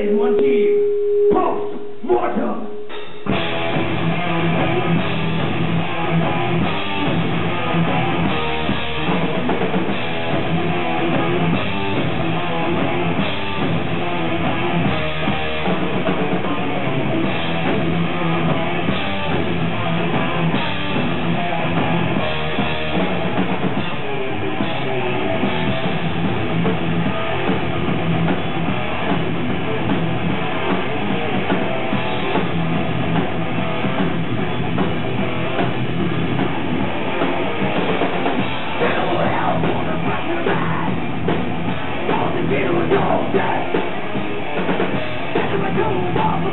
in one team. Don't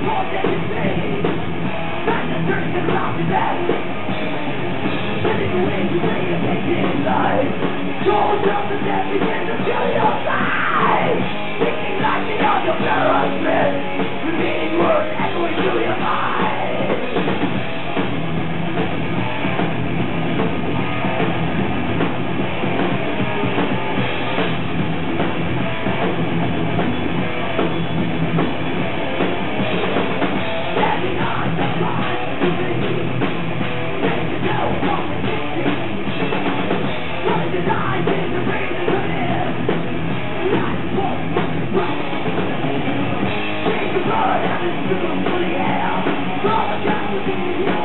Thank you.